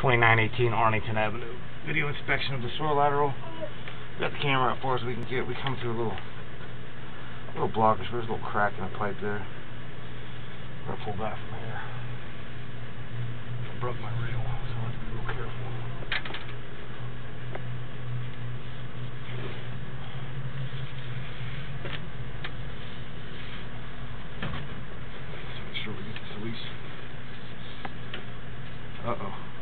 2918 Arlington Avenue. Video inspection of the soil lateral. Got the camera up far as we can get. We come through a little little blockage. There's a little crack in the pipe there. I'm gonna pull back from here. I broke my reel, so I have to be real careful. Make sure we get this at. Uh oh.